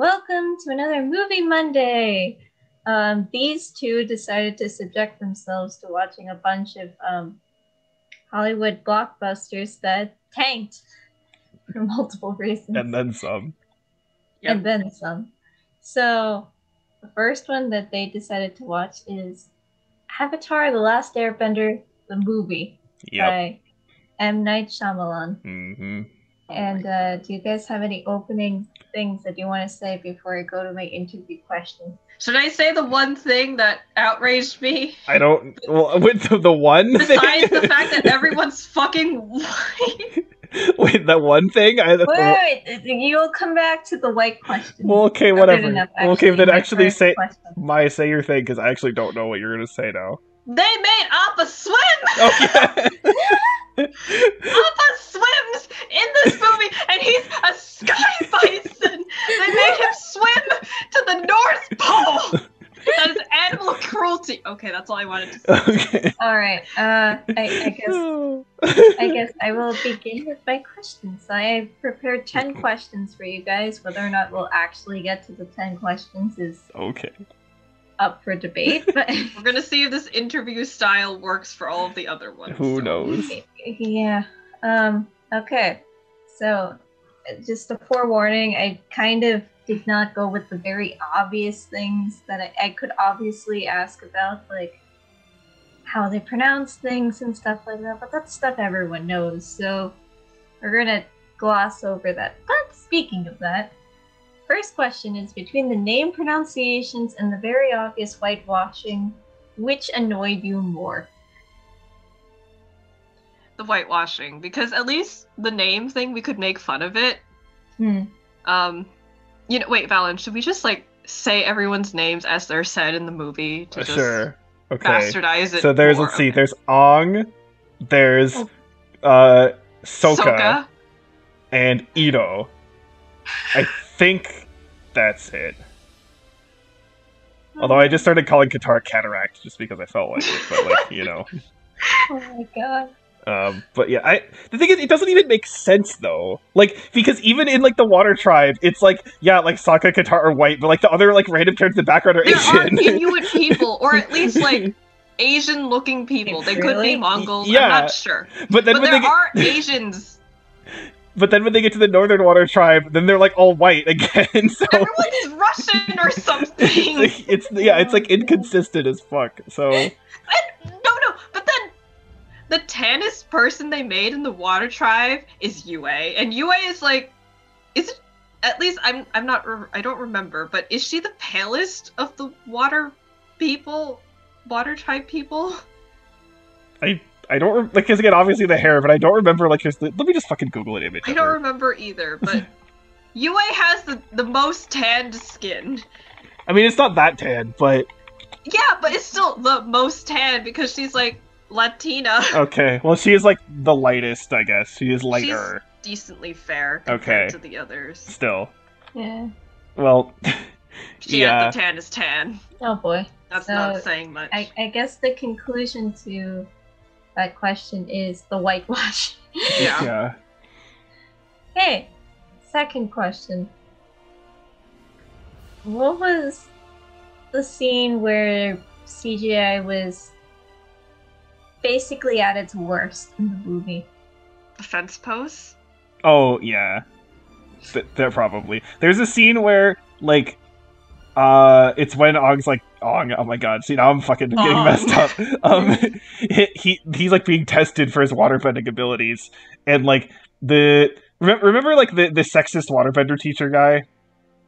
Welcome to another Movie Monday. Um, these two decided to subject themselves to watching a bunch of um, Hollywood blockbusters that tanked for multiple reasons. And then some. Yep. and then some. So, the first one that they decided to watch is Avatar: The Last Airbender, the movie Yep. by M. Night Shyamalan. hmm And uh, do you guys have any opening things that you want to say before I go to my interview question? Should I say the one thing that outraged me? I don't. Well, with the, the one Besides thing. the fact that everyone's fucking white. Wait, the one thing. I, Wait, wait, wait, you'll come back to the white question. Well, okay, whatever. enough, Well, okay, then actually say question. my say your thing because I actually don't know what you're gonna say now. They made Appa swim! Oh yeah. Appa swims in this movie and he's a sky bison! They made him swim to the North Pole! That is animal cruelty. Okay, that's all I wanted to say. okay. All right. Uh, I, I guess I guess I will begin with my questions. I have prepared 10 questions for you guys. Whether or not we'll actually get to the 10 questions is okay. up for debate, but We're gonna see if this interview style works for all of the other ones. Who so- knows? yeah. Um, okay. So, just a forewarning, I kind of did not go with the very obvious things that I, I could obviously ask about, like how they pronounce things and stuff like that, but that's stuff everyone knows, so we're gonna gloss over that. But speaking of that, first question is between the name pronunciations and the very obvious whitewashing, which annoyed you more? the whitewashing because at least the name thing we could make fun of it. Hmm. Um, you know, wait, Valen, should we just like say everyone's names as they're said in the movie to just Sure. Okay. bastardize it? So there's more? let's see. Okay. There's Ong. There's Oh. uh Soka, Soka. and Ito. I think that's it. Although I just started calling Qatar cataract just because I felt like it, but like you know. Oh my god. Um, but yeah, I the thing is, it doesn't even make sense though. Like because even in like the Water Tribe, it's like yeah, like Sokka, Qatar are white, but like the other like random characters in the background are There are Asian. Inuit people, or at least like Asian-looking people. They could Really? be Mongols. Yeah. I'm not sure, but then but when there they get, are Asians. but then when they get to the Northern Water Tribe, then they're like all white again. So Everyone's Russian or something. it's, it's yeah, it's like inconsistent as fuck. So the tannest person they made in the Water Tribe is Yue, and Yue is like, is it? At least I'm I'm not re- I don't remember, but is she the palest of the Water people, Water Tribe people? I I don't re- like because again, obviously the hair, but I don't remember like let me just fucking Google an image. I don't her. remember either, but Yue has the the most tanned skin. I mean, it's not that tan, but Yeah, but it's still the most tan because she's like Latina, okay. Well, she is like the lightest, I guess. She is lighter decently fair compared Okay. to the others. still. Yeah. Well, She yeah. had the tan is tan. Oh boy. That's So, not saying much. I, I guess the conclusion to that question is the whitewash. Yeah. yeah. hey, second question. What was the scene where CGI was basically at its worst in the movie? The fence post? Oh yeah, Th- there probably. There's a scene where like, uh, it's when Ong's like Ong. Oh my god! See now I'm fucking getting Ong. messed up. Um, he, he he's like being tested for his waterbending abilities, and like the remember, remember like the the sexist waterbender teacher guy.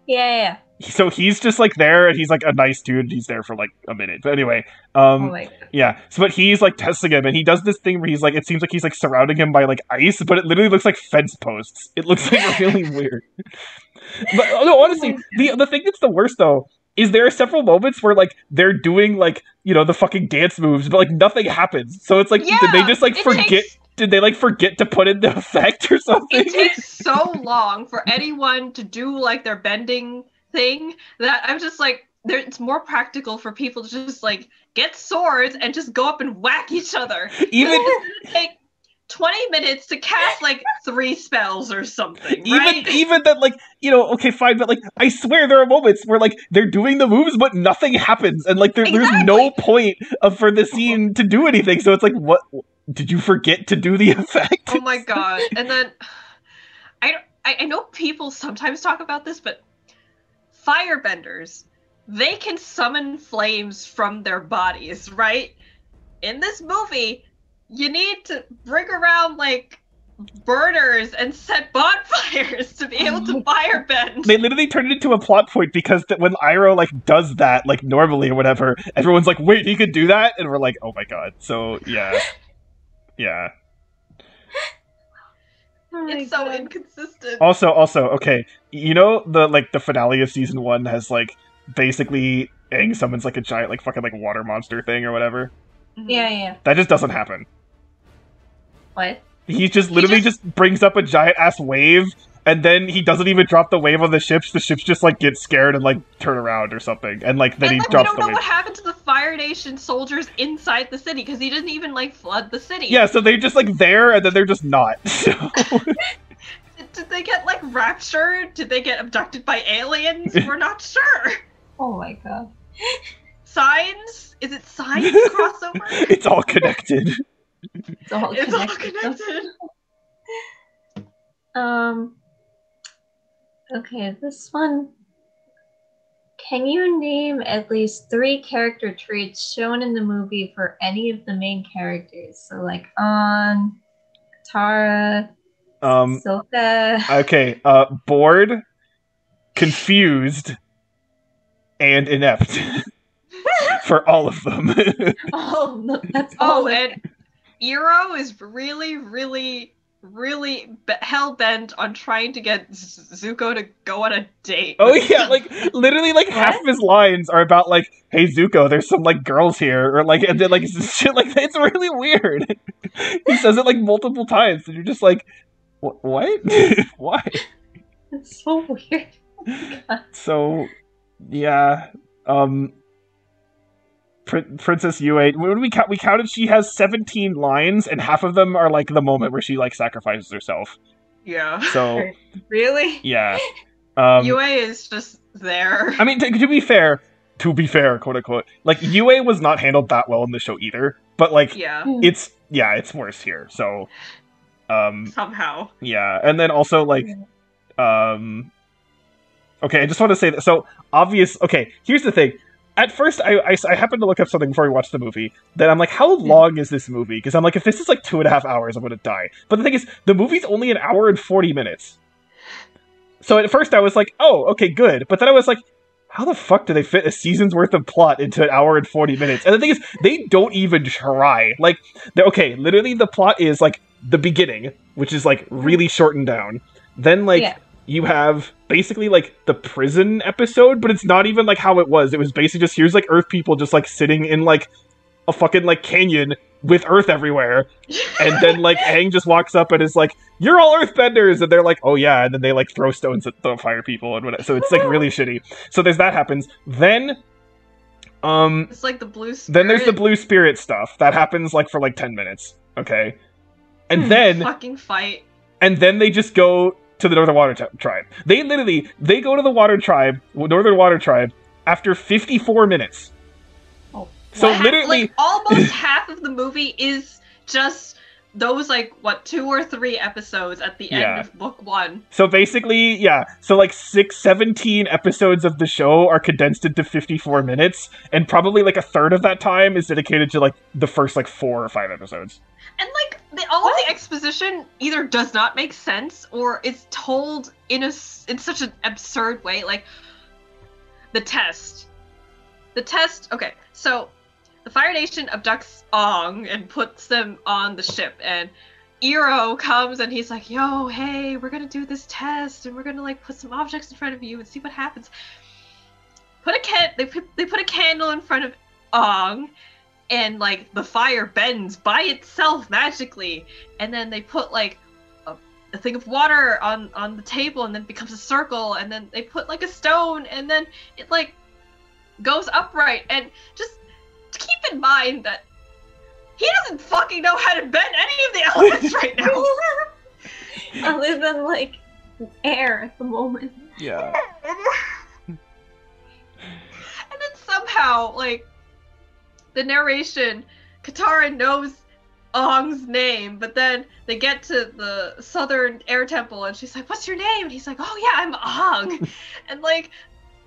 Yeah, yeah. So he's just like there, and he's like a nice dude. And he's there for like a minute, but anyway, yeah. um, oh yeah, so but he's like testing him, and he does this thing where he's like, it seems like he's like surrounding him by like ice, but it literally looks like fence posts. It looks like really weird. But oh, no, honestly, the the thing that's the worst though is there are several moments where like they're doing like you know the fucking dance moves, but like nothing happens. So it's like did they just like forget? takes- Did they like forget to put in the effect or something? It takes so long for anyone to do like their bending thing that I'm just like, there, it's more practical for people to just like get swords and just go up and whack each other. Even take 20 minutes to cast like three spells or something, even right? even that like you know okay fine but like i swear there are moments where like they're doing the moves but nothing happens and like there, there's no point of for the scene to do anything so it's like what did you forget to do the effect oh my god. And then I, I I know people sometimes talk about this, but firebenders, they can summon flames from their bodies, right? In this movie, you need to bring around like burners and set bonfires to be able to firebend. they literally turned it into a plot point because that when Iroh like does that like normally or whatever, everyone's like, "Wait, he could do that," and we're like, "Oh my god!" So yeah, yeah. Oh it's so God. inconsistent. Also, also, okay, you know the like the finale of season one has like basically Aang summons like a giant like fucking like water monster thing or whatever. Mhm. Yeah, yeah. That just doesn't happen. What? He just literally just... brings up a giant ass wave, and then he doesn't even drop the wave on the ships. The ships just like get scared and like turn around or something, and like then and he like, we drops don't the know wave. what happened to the Fire Nation soldiers inside the city because he didn't even like flood the city. Yeah, so they're just like there, and then they're just not. So Did, did they get like raptured? Did they get abducted by aliens? We're not sure. Oh my god. Signs? Is it signs crossover? it's all connected. It's all it's all connected. connected. Um. Okay, this one. Can you name at least three character traits shown in the movie for any of the main characters? So, like on Tara, Um, Silka. okay, uh, bored, confused, and inept for all of them. Oh, no, that's all. Oh, and Eero is really, really, really be- hell bent on trying to get Zuko to go on a date. oh yeah, him. like literally, like half of his lines are about like, "Hey Zuko, there's some like girls here," or like, and then like shit like that. It's really weird. he says it like multiple times, and you're just like, "What? Why?" It's so weird. So, yeah, um, Prin- Princess Yue. When we count, we counted. She has seventeen lines, and half of them are like the moment where she like sacrifices herself. yeah. So, Really? yeah. Um, Yue is just there. I mean, to, to be fair, to be fair, quote unquote, like Yue was not handled that well in the show either. But like, yeah, it's yeah, it's worse here. So, um, somehow. Yeah, and then also like, um, okay, I just want to say that. So obvious. Okay, here's the thing. At first, I, I I happened to look up something before we watched the movie. That I'm like, how hmm. long is this movie? Because I'm like, if this is like two and a half hours, I'm gonna die. But the thing is, the movie's only an hour and forty minutes. So at first, I was like, oh, okay, good. But then I was like. How the fuck do they fit a season's worth of plot into an hour and 40 minutes? And the thing is, they don't even try. Like, they're okay, literally the plot is like the beginning, which is like really shortened down. Then like Yeah. You have basically like the prison episode, but it's not even like how it was. It was basically just here's like Earth people just like sitting in like a fucking like canyon with Earth everywhere, and then like Aang just walks up and is like, "You're all Earthbenders," and they're like, "Oh yeah," and then they like throw stones at the fire people and whatever. So it's like really shitty. So there's that happens. Then, um, It's like the blue. Spirit. then there's the blue spirit stuff that happens like for like ten minutes. Okay, and then fucking fight. and then they just go to the Northern Water Tri- Tribe. They literally they go to the Water Tribe, Northern Water Tribe, after 54 minutes. Oh, So literally, like, almost half of the movie is just those like what two or three episodes at the end of book one. so basically, yeah. So like six, 17 episodes of the show are condensed into 54 minutes, and probably like a third of that time is dedicated to like the first like four or five episodes. And like the, all of the exposition either does not make sense or it's told in a in such an absurd way. Like the test, the test. Okay, so the Fire Nation abducts Ong and puts them on the ship, and Eero comes and he's like, "Yo, hey, we're gonna do this test, and we're gonna like put some objects in front of you and see what happens." Put a can. They put they put a candle in front of Ong and like the fire bends by itself magically and then they put like a, a thing of water on on the table and then it becomes a circle and then they put like a stone and then it like goes upright and just keep in mind that he doesn't fucking know how to bend any of the elements right now. Other than like air at the moment. Yeah. and then somehow, like, the narration, Katara knows Ong's name, but then they get to the Southern Air Temple and she's like, What's your name? And he's like, Oh, yeah, I'm Ong. and, like,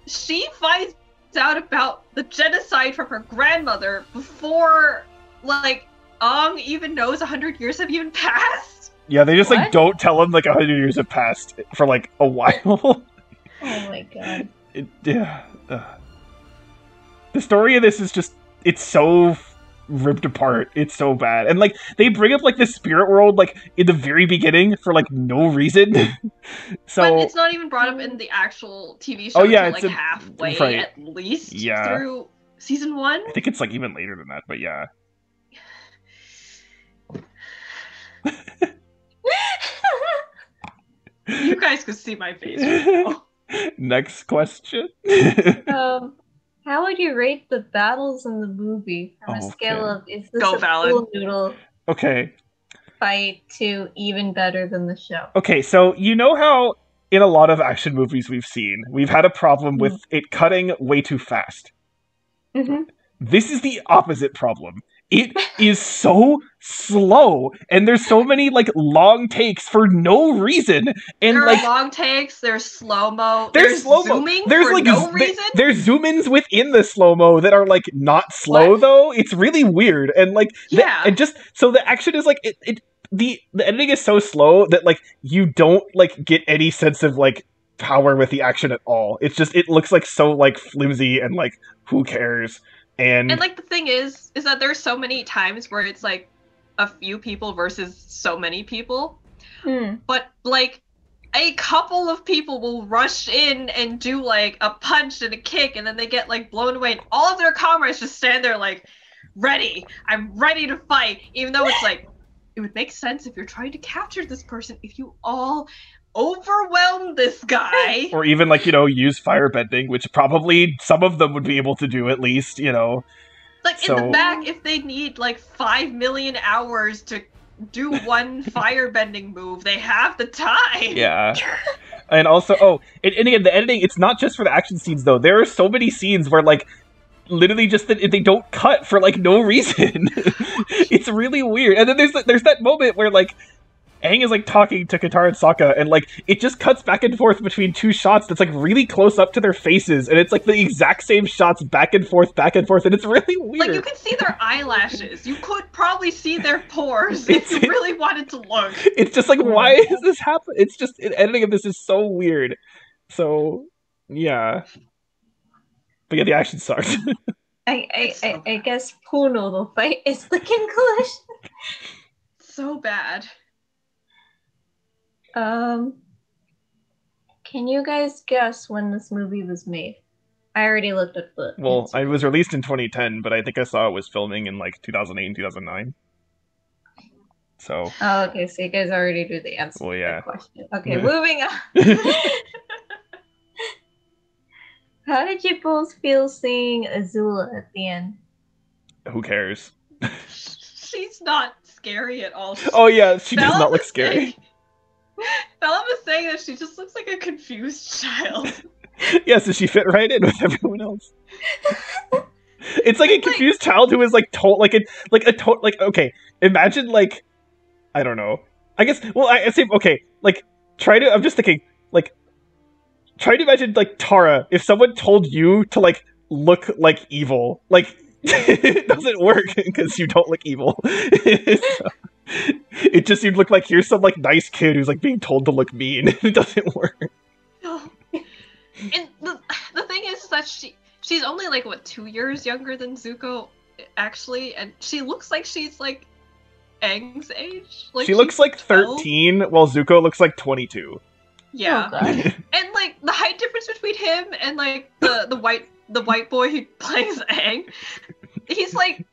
she finds out about the genocide from her grandmother before, like, Ong even knows a hundred years have even passed. Yeah, they just like don't tell him like a hundred years have passed for like a while. Oh my god. it, yeah. uh. The story of this is just it's so ripped apart. It's so bad. And like they bring up like the spirit world like in the very beginning for like no reason. so but it's not even brought up in the actual TV show Oh, yeah, until, it's like in- halfway right. at least Yeah. through season one. I think it's like even later than that, but yeah. You guys could see my face right now. Next question. um, how would you rate the battles in the movie from a Oh, scale okay. of is this Go, a Valid. pool noodle okay. fight to even better than the show? Okay, so you know how in a lot of action movies we've seen, we've had a problem with it cutting way too fast. hmm This is the opposite problem. It is so slow, and there's so many like long takes for no reason, and there like long takes. There's slow mo. there's, There's, slow mo. zooming There's for like no reason. there's zoom ins within the slow mo that are like not slow What? though. It's really weird, and like the- Yeah. and just so the action is like it, it the the editing is so slow that like you don't like get any sense of like power with the action at all. It's just it looks like so like flimsy and like who cares. And, And like the thing is, is that there's so many times where it's like a few people versus so many people, Hmm. but like a couple of people will rush in and do like a punch and a kick, and then they get like blown away, and all of their comrades just stand there like, ready. I'm ready to fight, even though it's like it would make sense if you're trying to capture this person if you all overwhelm this guy. or even like you know use firebending, which probably some of them would be able to do at least. You know, Like in the back, if they need like five million hours to do one firebending move, they have the time. yeah. And also, oh, and, and again, the editing, it's not just for the action scenes, though. There are so many scenes where, like, literally just that they don't cut for, like, no reason. it's really weird. And then there's there's that moment where, like, Aang is, like, talking to Katara and Sokka, and, like, it just cuts back and forth between two shots that's, like, really close up to their faces, and it's, like, the exact same shots back and forth, back and forth, and it's really weird. Like you can see their eyelashes. You could probably see their pores if you really wanted to look. it's just like why is this happen it's just the editing of this is so weird so yeah but yeah the action sucks I, I, so I, I guess pool noodle fight is the conclusion. So bad. Um, can you guys guess when this movie was made? I already looked at the. well it was released in 2010 but i think i saw it was filming in like 2008 and 2009 so Oh, okay. So you guys already knew the answer Well, to yeah. the question. Okay, moving on. How did you both feel seeing Azula at the end? who cares She's not scary at all. She's- oh yeah she does not look was scary was saying that she just looks like a confused child. yeah so she fit right in with everyone else. It's like a confused child who is like told like a like a to- like okay imagine like i don't know. I guess well i, I say okay like try to i'm just thinking like try to imagine like tara if someone told you to like look like evil like it doesn't work because you don't look evil. So, it just seemed look like here's some like nice kid who's like being told to look mean it doesn't work and the the thing is that she she's only like what two years younger than Zuko, actually, and she looks like she's like Aang's age. Like she looks like 12. 13 while zuko looks like 22 Yeah, Oh, and like the height difference between him and like the the white the white boy who plays Aang, he's like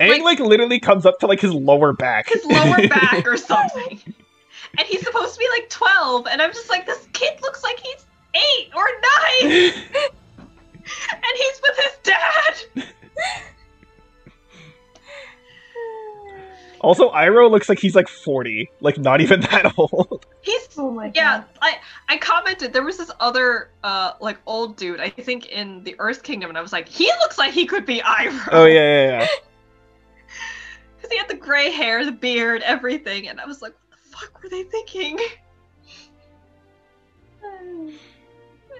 Aang like, Like- literally comes up to like his lower back. his lower back or something. And he's supposed to be like 12, and I'm just like, this kid looks like he's 8 or 9! And he's with his dad! Also, Iroh looks like he's like 40, like not even that old. He's Oh my yeah. god. I I commented there was this other uh like old dude I think in the Earth Kingdom and I was like he looks like he could be Iroh. Oh yeah, yeah, yeah. Because he had the gray hair, the beard, everything, and I was like, what the fuck were they thinking?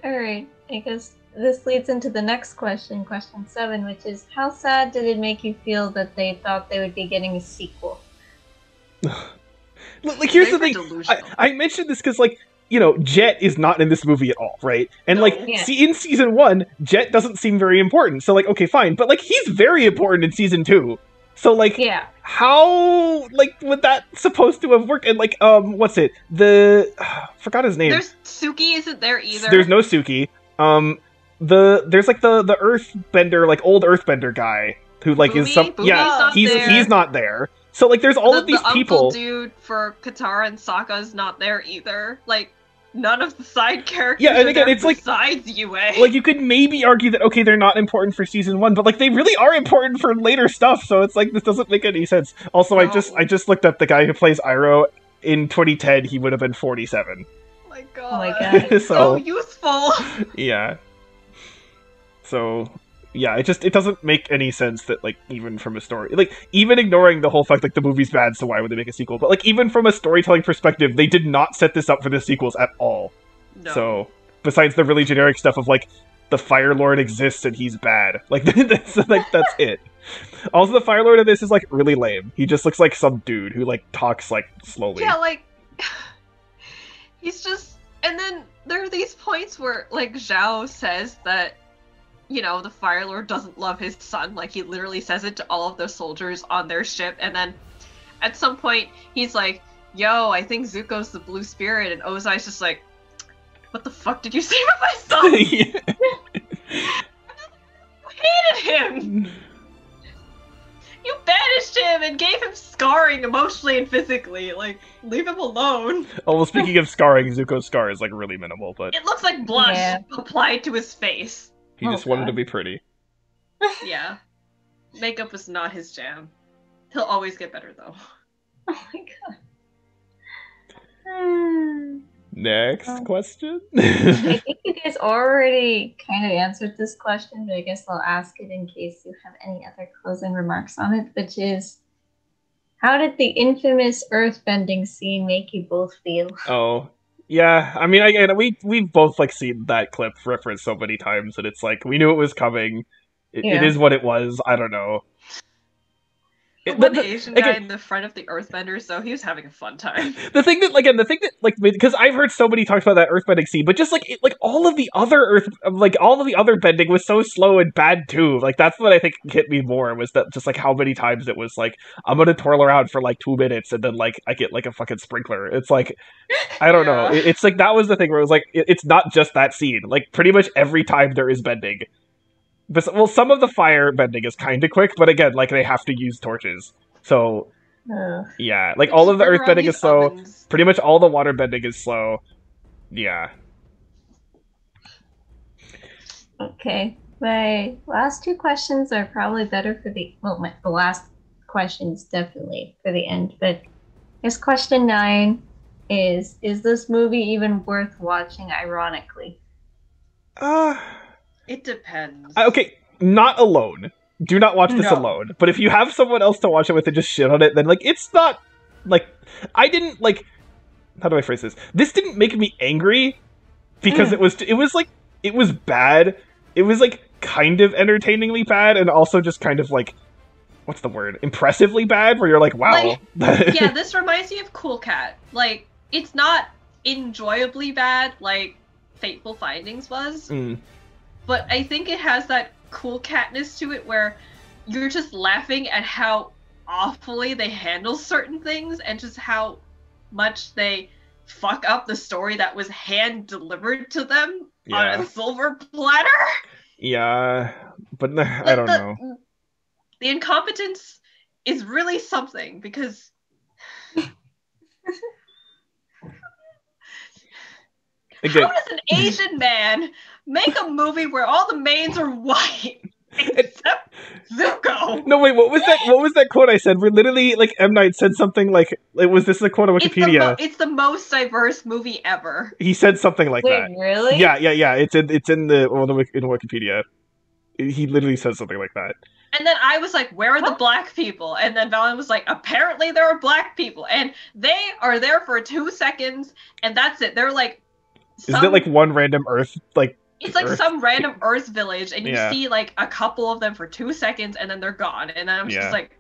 All right. I guess this leads into the next question, question seven, which is how sad did it make you feel that they thought they would be getting a sequel? Look, like here's They the thing. I, I mentioned this because like you know Jet is not in this movie at all, right? And No. like Yeah. see in season one, Jet doesn't seem very important. So like okay, fine, but like he's very important in season two. So like Yeah. how like would that supposed to have worked? And like um what's it the forgot his name. There's Suki isn't there either. There's no Suki. Um the there's like the the Earthbender like old Earthbender guy who like is some Bumi's yeah he's there. he's not there. So like there's all the, of these the people. dude for Katara and Sokka's not there either. Like none of the side characters. Yeah, and are again, there it's like- besides Yue. Eh? like you could maybe argue that okay they're not important for season one but like they really are important for later stuff so it's like this doesn't make any sense also i just i just looked up the guy who plays Iroh in 2010 he would have been 47 oh my god. Oh my god. So so youthful. yeah so yeah it just it doesn't make any sense that like even from a story like even ignoring the whole fact like the movie's bad so why would they make a sequel but like even from a storytelling perspective they did not set this up for the sequels at all No. So, besides the really generic stuff of like the Fire Lord exists and he's bad, like that's like that's it. Also, the Fire Lord of this is like really lame. He just looks like some dude who like talks like slowly. Yeah, like he's just and then there are these points where like Zhao says that you know, the Fire Lord doesn't love his son, like he literally says it to all of the soldiers on their ship and then at some point he's like, "Yo, I think Zuko's the blue spirit." And Ozai's just like, "What the fuck did you say to my son? Yeah. I hated him. You banished him and gave him scarring emotionally and physically. Like, leave him alone." oh well, speaking of scarring, Zuko's scar is like really minimal, but It looks like blush Yeah. applied to his face. He Oh, just wanted to be pretty. Yeah. Makeup was not his jam. He'll always get better though. Oh my god. Hmm. Next Oh. question. I think you guys already kind of answered this question, but I guess I'll ask it in case you have any other closing remarks on it, which is how did the infamous earthbending scene make you both feel? oh. Yeah, I mean, again, we we've both like seen that clip referenced so many times, and it's like we knew it was coming. It, it Yeah. is what it was. I don't know. The It- one the- Asian guy in the front of the Earthbenders, so he was having a fun time. the thing that like and the thing that like because I've heard so many talks about that earthbending scene, but just like it, like all of the other earth like all of the other bending was so slow and bad too. Like that's what I think hit me more was that just like how many times it was like I'm gonna twirl around for like two minutes and then like I get like a fucking sprinkler. It's like I don't know. It- it's like that was the thing where it was like it, it's not just that scene. Like pretty much every time there is bending. Well, some of the fire bending is kind of quick, but again, like they have to use torches. So Ugh. yeah, like all of the earth bending is slow ovens. pretty much all the water bending is slow. Yeah. Okay. My last two questions are probably better for the well, my, the last questions definitely for the end. But I guess question nine is: Is this movie even worth watching? Ironically, Uh, It depends. okay, not alone. Do not watch this No. alone. But if you have someone else to watch it with and just shit on it, then like it's not like I didn't like how do I phrase this? This didn't make me angry because Mm. it was it was like it was bad. It was like kind of entertainingly bad and also just kind of like what's the word? Impressively bad where you're like, wow. yeah, this reminds me of Cool Cat. Like, it's not enjoyably bad like Fateful Findings was, Mm. But I think it has that cool catness to it where you're just laughing at how awfully they handle certain things and just how much they fuck up the story that was hand delivered to them on a silver platter. Yeah. But I don't the, know. The incompetence is really something because Again, how does an Asian man make a movie where all the mains are white? Except Zuko. No, wait. What was that? What was that quote I said? Where literally, like M Night said something like, "It was this a quote on It's the, Wikipedia?" mo- it's the most diverse movie ever. he said something like Wait, that. really? Yeah, yeah, yeah. It's in it's in the well, the in Wikipedia. He literally said something like that. And then I was like, where are the black people? And then Valen was like, apparently there are black people. And they are there for two seconds, and that's it. They're like, Isn't it like one random Earth like? It's like Earth? some random Earth village, and you Yeah. see like a couple of them for two seconds, and then they're gone. And I'm Yeah. just like,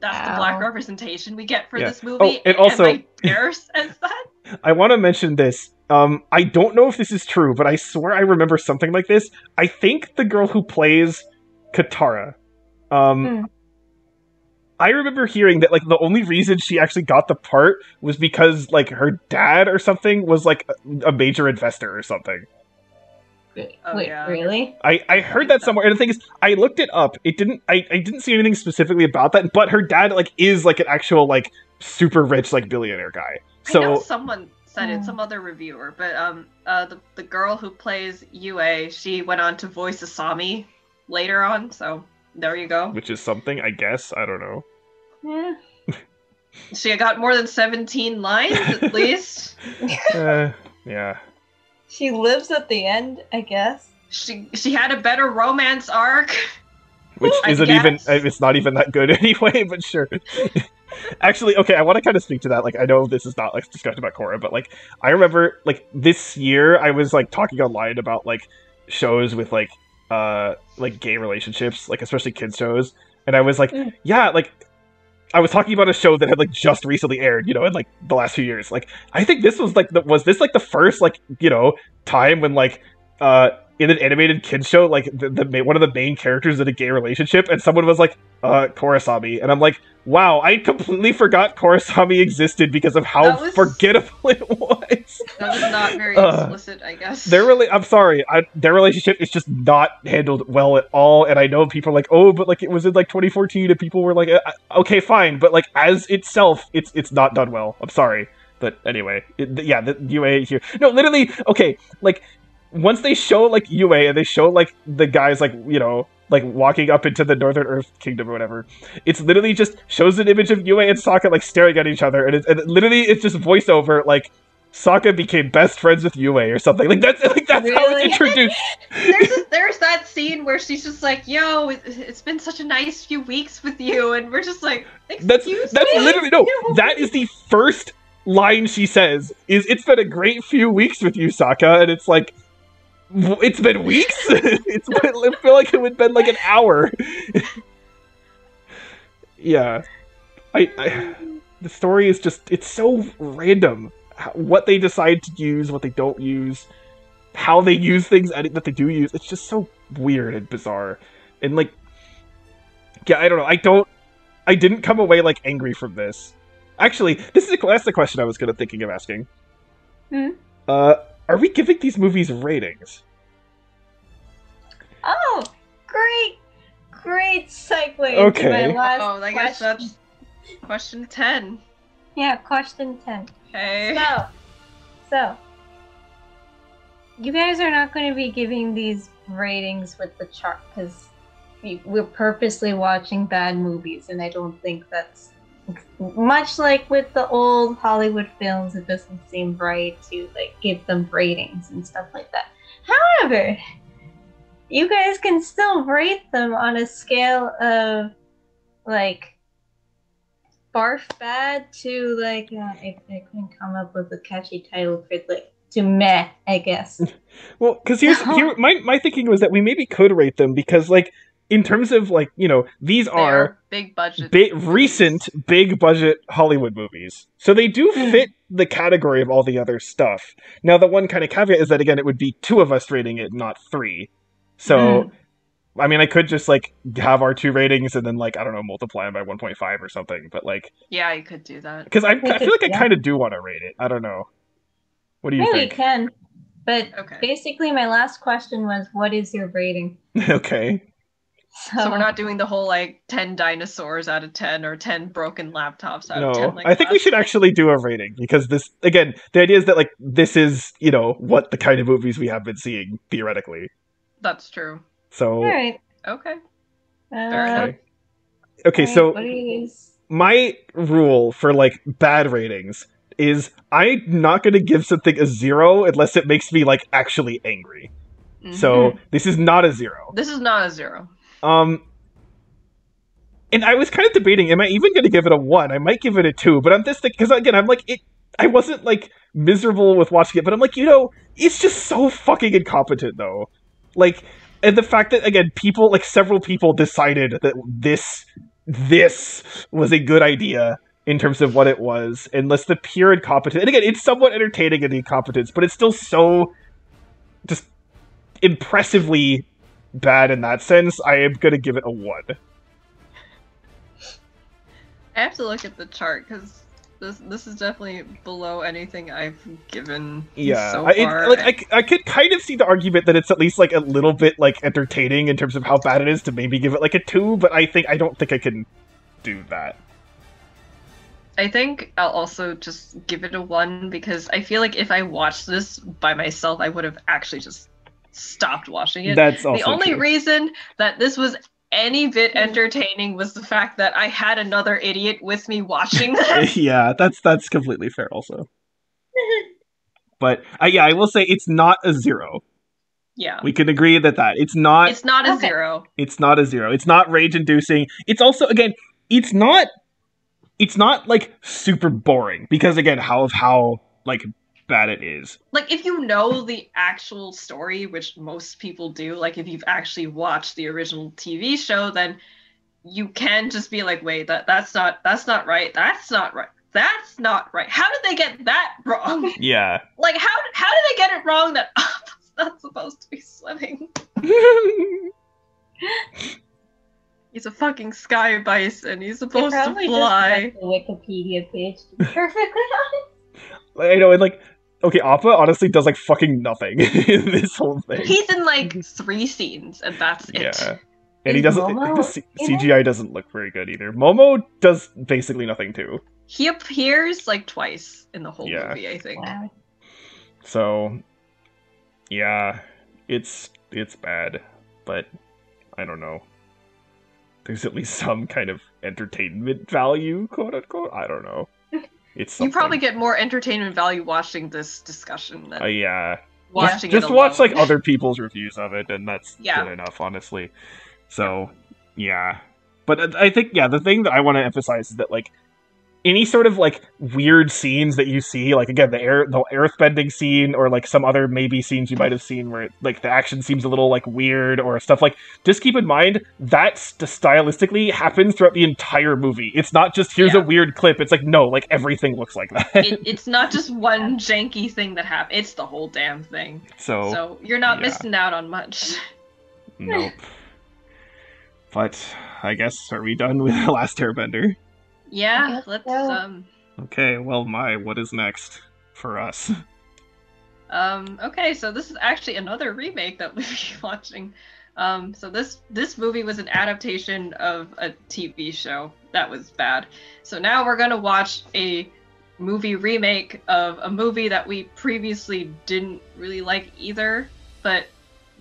that's the black representation we get for Yeah. this movie. Oh, and also- Am I dare sense that? I want to mention this. Um, I don't know if this is true, but I swear I remember something like this. I think the girl who plays Katara. Um, Hmm. I remember hearing that like the only reason she actually got the part was because like her dad or something was like a- a major investor or something. Wait, Oh, yeah. really? I, I heard that somewhere, and the thing is, I looked it up. It didn't. I, I didn't see anything specifically about that. But her dad like is like an actual like super rich like billionaire guy. I know So someone said Hmm. it, some other reviewer, but um, uh, the the girl who plays Yue, she went on to voice Asami later on. So there you go. which is something I guess I don't know. Yeah. She got more than seventeen lines at least. uh, yeah. She lives at the end, I guess. She she had a better romance arc. Which isn't even. It's not even that good anyway. But sure. Actually, okay. I want to kind of speak to that. Like, I know this is not like discussion about Korra, but like, I remember like this year I was like talking online about like shows with like uh like gay relationships, like especially kids shows, and I was like, Mm. yeah, like I was talking about a show that had like just recently aired, you know, in like the last few years. Like, I think this was like the was this like the first like you know time when like uh in an animated kids show like the, the one of the main characters in a gay relationship, and someone was like, uh, Korrasami, and I'm like, wow, I completely forgot Korrasami existed because of how was- forgettable it was. That was not very Uh, explicit, I guess. Their really, I'm sorry, I, their relationship is just not handled well at all. And I know people are like, oh, but like it was in like 2014, and people were like, uh, uh, okay, fine, but like as itself, it's it's not done well. I'm sorry, but anyway, it, yeah, the Yue here, no, literally, okay, like once they show like Yue and they show like the guys like you know like walking up into the Northern Earth Kingdom or whatever, it's literally just shows an image of Yue and Sokka like staring at each other, and, it, and it- literally it's just voiceover like Sokka became best friends with Yue or something. Like that's like that's how it's introduced. there's a, there's that scene where she's just like, "Yo, it, it's been such a nice few weeks with you," and we're just like, That's "Excuse that's me?" literally no. That is the first line she says. Is it's been a great few weeks with you, Sokka, and it's like. It's been weeks. it's been, I feel like it would been like an hour. yeah, I, I. The story is just—it's so random. What they decide to use, what they don't use, how they use things that that they do use. It's just so weird and bizarre, and like, yeah, I don't know. I don't. I didn't come away like angry from this. Actually, this is a, that's the question I was gonna thinking of asking. Hmm? Uh, are we giving these movies ratings? Oh, great, great segue Okay. into my last Oh, I guess question. that's question ten. Yeah, question 10. Okay. So, so, you guys are not going to be giving these ratings with the chart because we're purposely watching bad movies, and I don't think that's much like with the old Hollywood films. It doesn't seem right to like give them ratings and stuff like that. However, you guys can still rate them on a scale of like barf bad to like uh, I, I couldn't come up with a catchy title for like to meh I guess. Well, because here's here my my thinking was that we maybe could rate them because like in terms of like you know these They are big budget. bi- recent big budget Hollywood movies, so they do Hmm. fit the category of all the other stuff. Now, the one kind of caveat is that again, it would be two of us rating it, not three. So, I mean, I could just like have our two ratings and then like I don't know multiply them by one point five or something. But like, Yeah, you could do that. because I, I feel could, like I yeah. kind of do want to rate it. I don't know. What do you Yeah, you can. But Okay. basically, my last question was, "What is your rating?" okay. So, So we're not doing the whole like ten dinosaurs out of ten or ten broken laptops out of ten. No, Like I think we should actually do a rating because this again, the idea is that like this is you know what the kind of movies we have been seeing theoretically. That's true. So All right. Okay. Uh, Okay. Okay, alright, so what do you guys- my rule for like bad ratings is I'm not going to give something a zero unless it makes me like actually angry. Mhm. So this is not a zero. this is not a zero. Um, and I was kind of debating, am I even going to give it a one? I might give it a two, but I'm just because again, I'm like it. I wasn't like miserable with watching it, but I'm like, you know, it's just so fucking incompetent though. Like, and the fact that again, people like several people decided that this this was a good idea in terms of what it was, unless the pure incompetence. And again, it's somewhat entertaining in the incompetence, but it's still so just impressively bad in that sense. I am gonna give it a one. I have to look at the chart because this this is definitely below anything I've given Yeah, so I, it- far. like I, I could kind of see the argument that it's at least like a little bit like entertaining in terms of how bad it is to maybe give it like a two, but I think I don't think I can do that. I think I'll also just give it a one because I feel like if I watched this by myself, I would have actually just stopped watching it. That's also the only true. reason that this was any bit entertaining was the fact that I had another idiot with me watching this. yeah, that's that's completely fair also. But uh, yeah, I will say it's not a zero. yeah. We can agree that that it's not It's not a Okay. zero. It's not a zero. It's not rage inducing. It's also again, it's not it's not like super boring because again, how of how like bad it is. Like if you know the actual story, which most people do, like if you've actually watched the original TV show, then you can just be like, wait, that that's not that's not right. That's not right. That's not right. How did they get that wrong? Yeah. Like how how did they get it wrong that that's not supposed to be swimming? He's a fucking sky bison. He's supposed to probably just fly. the Wikipedia page. To be perfectly honest. I know, and like okay, Appa honestly does like fucking nothing in this whole thing. He's in like three scenes, and that's it. yeah. And he doesn't Momo the C- in it? CGI doesn't look very good either. Momo does basically nothing too. He appears like twice in the whole Yeah. movie, I think. Wow. So yeah, it's it's bad, but I don't know. There's at least some kind of entertainment value, quote unquote. I don't know. It's You probably get more entertainment value watching this discussion than Uh, yeah, watching just it watch like other people's reviews of it, and that's Yeah. good enough, honestly. So, yeah, but uh, I think yeah, the thing that I want to emphasize is that like any sort of like weird scenes that you see, like again the air the earthbending scene, or like some other maybe scenes you might have seen where like the action seems a little like weird or stuff like. Just keep in mind that st- stylistically happens throughout the entire movie. It's not just here's Yeah. a weird clip. It's like no, like everything looks like that. it, it's not just one janky thing that happened. It's the whole damn thing. so So you're not yeah. missing out on much. Nope. But I guess are we done with the last Airbender? Yeah, let's so. um Okay, well, my what is next for us? um okay, so this is actually another remake that we'll be watching. Um so this this movie was an adaptation of a TV show that was bad. So now we're going to watch a movie remake of a movie that we previously didn't really like either, but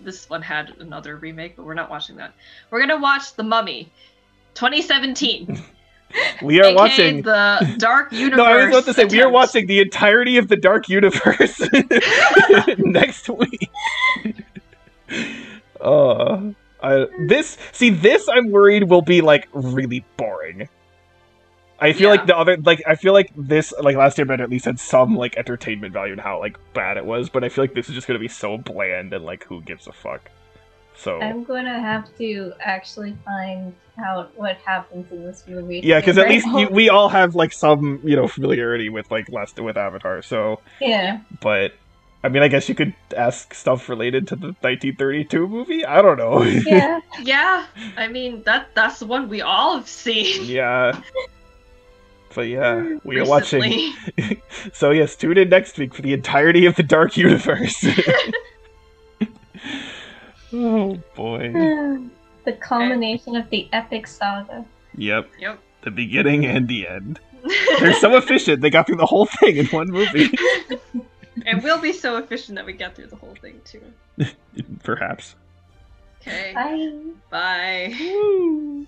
this one had another remake, but we're not watching that. We're going to watch The Mummy 2017. We are aka watching. the Dark Universe. No, I was about to say we are watching the entirety of the Dark Universe next week. Uh, I, this see this I'm worried will be like really boring. I feel Yeah. like the other like I feel like this like last year better at least had some like entertainment value in how like bad it was, but I feel like this is just gonna be so bland and like who gives a fuck. So I'm gonna have to actually find out what happens in this movie. yeah, because at Right least you, we all have like some you know familiarity with like last with Avatar. So, yeah. but I mean, I guess you could ask stuff related to the 1932 movie. I don't know. Yeah. Yeah, I mean that that's the one we all have seen. yeah. But yeah, we are watching. So yes, tune in next week for the entirety of the Dark Universe. oh boy. the culmination of the epic saga. Yep. Yep. The beginning and the end. They're so efficient. They got through the whole thing in one movie. and we'll be so efficient that we get through the whole thing too. Perhaps. Okay. Bye. Bye. Woo.